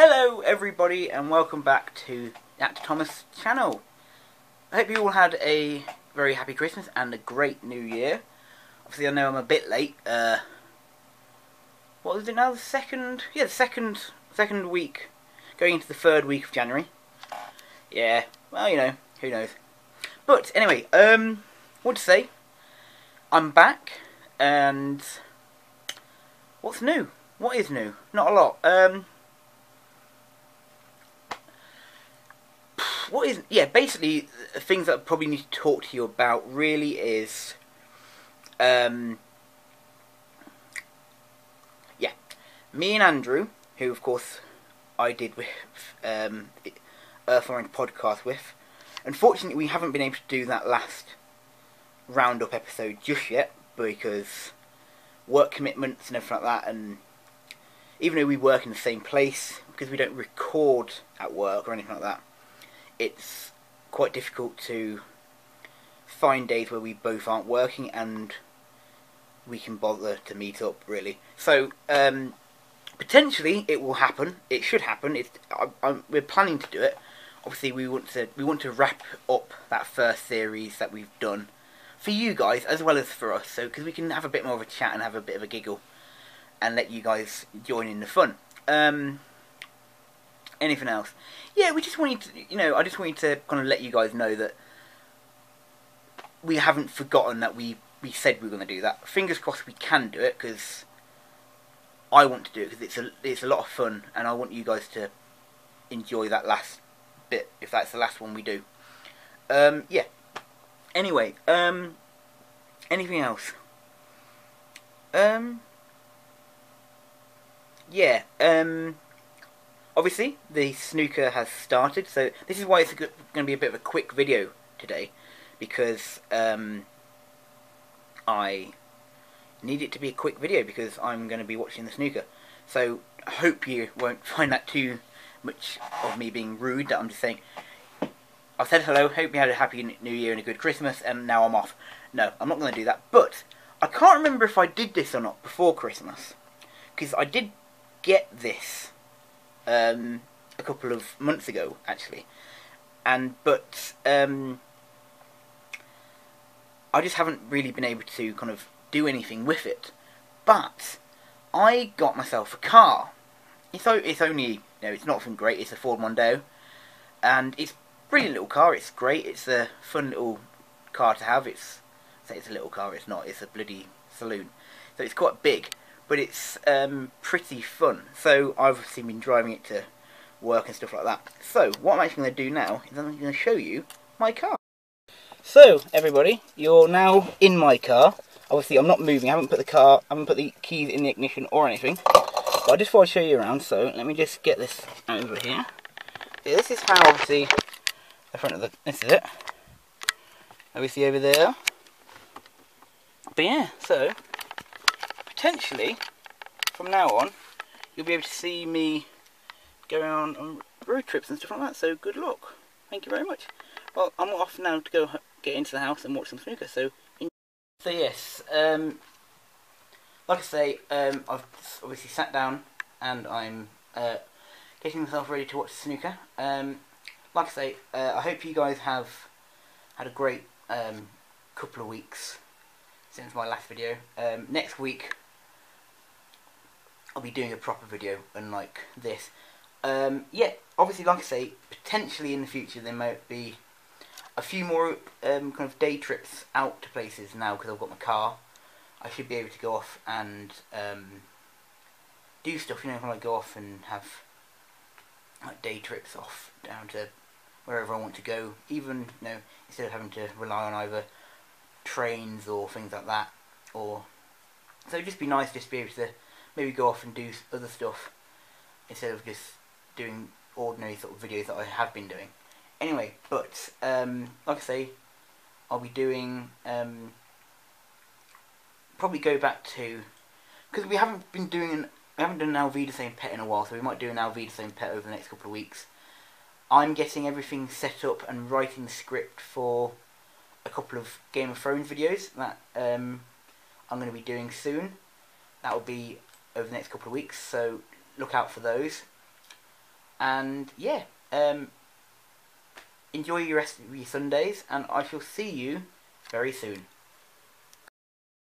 Hello everybody and welcome back to Actor Thomas channel. I hope you all had a very happy Christmas and a great new year. Obviously I know I'm a bit late. Uh, what is it now? The second yeah, the second second week going into the third week of January. Yeah, well you know, who knows. But anyway, um what to say? I'm back and what's new? What is new? Not a lot. Um what is yeah basically things that I probably need to talk to you about really is um yeah me and Andrew who of course I did with um Earth Orange podcast with. Unfortunately we haven't been able to do that last roundup episode just yet because work commitments and everything like that and even though we work in the same place because we don't record at work or anything like that it's quite difficult to find days where we both aren't working and we can bother to meet up really. So um, potentially it will happen. It should happen. It's, I, I, we're planning to do it. Obviously, we want to we want to wrap up that first series that we've done for you guys as well as for us. So because we can have a bit more of a chat and have a bit of a giggle and let you guys join in the fun. Um, anything else? Yeah, we just wanted to, you know, I just wanted to kind of let you guys know that we haven't forgotten that we we said we were going to do that. Fingers crossed we can do it because I want to do it because it's a it's a lot of fun and I want you guys to enjoy that last bit if that's the last one we do. Um, yeah. Anyway, um, anything else? Um, yeah. Um obviously the snooker has started, so this is why it's going to be a bit of a quick video today, because um, I need it to be a quick video because I'm going to be watching the snooker. So I hope you won't find that too much of me being rude. That I'm just saying. I've said hello. Hope you had a happy New Year and a good Christmas, and now I'm off. No, I'm not going to do that. But I can't remember if I did this or not before Christmas, because I did get this um, a couple of months ago, actually. And but um, I just haven't really been able to kind of do anything with it. But I got myself a car. It's it's only you know it's not from great. It's a Ford Mondeo, and it's a brilliant little car. It's great. It's a fun little car to have. It's say it's a little car. It's not. It's a bloody saloon. So it's quite big but it's um, pretty fun. So I've obviously been driving it to work and stuff like that. So what I'm actually going to do now is I'm going to show you my car. So everybody, you're now in my car. Obviously I'm not moving, I haven't put the car, I haven't put the keys in the ignition or anything. But I just thought I'd show you around, so let me just get this over here. This is how obviously the front of the, this is it. Obviously over there. But yeah, so potentially, from now on, you'll be able to see me going on, on road trips and stuff like that. So good luck. Thank you very much. Well, I'm off now to go get into the house and watch some snooker. So, so yes, um, like I say, um, I've obviously sat down and I'm uh, getting myself ready to watch snooker. Um, like I say, uh, I hope you guys have had a great um, couple of weeks since my last video. Um, next week I'll be doing a proper video unlike this. Um, yeah, obviously, like I say, potentially in the future there might be a few more um, kind of day trips out to places now because I've got my car. I should be able to go off and um, do stuff, you know, when I go off and have like day trips off down to wherever I want to go, even, you know, instead of having to rely on either trains or things like that, or, so it'd just be nice just to be able to maybe go off and do other stuff instead of just doing ordinary sort of videos that I have been doing. Anyway, but um, like I say, I'll be doing um, probably go back to because we haven't been doing an we haven't done an LV same pet in a while, so we might do an LV same pet over the next couple of weeks. I'm getting everything set up and writing the script for a couple of Game of Thrones videos that um, I'm going to be doing soon. That will be over the next couple of weeks, so look out for those. And yeah, um, enjoy your rest of your Sundays, and I shall see you very soon.